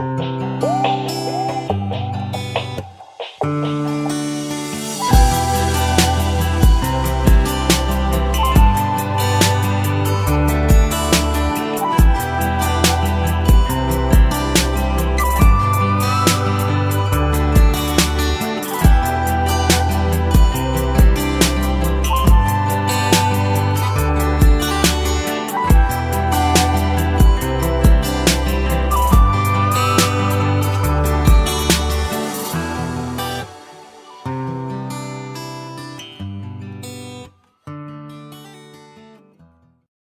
Bye.